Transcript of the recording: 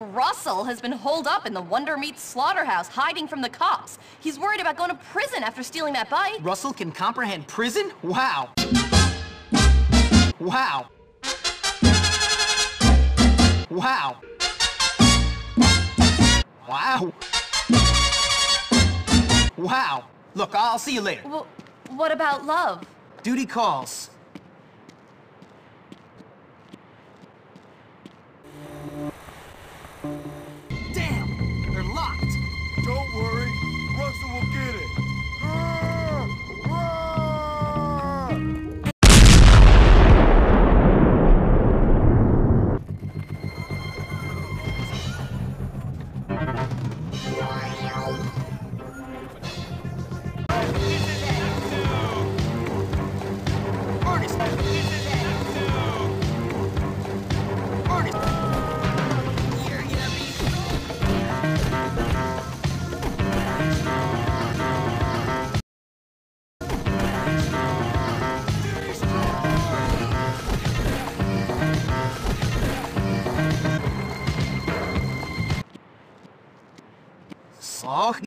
Russell has been holed up in the Wonder Meat slaughterhouse, hiding from the cops. He's worried about going to prison after stealing that bike. Russell can comprehend prison? Wow. Wow. Wow. Wow. Wow. Look, I'll see you later. Well, what about love? Duty calls. Damn! They're locked! Don't worry, Russell will get it. Earnest! Ah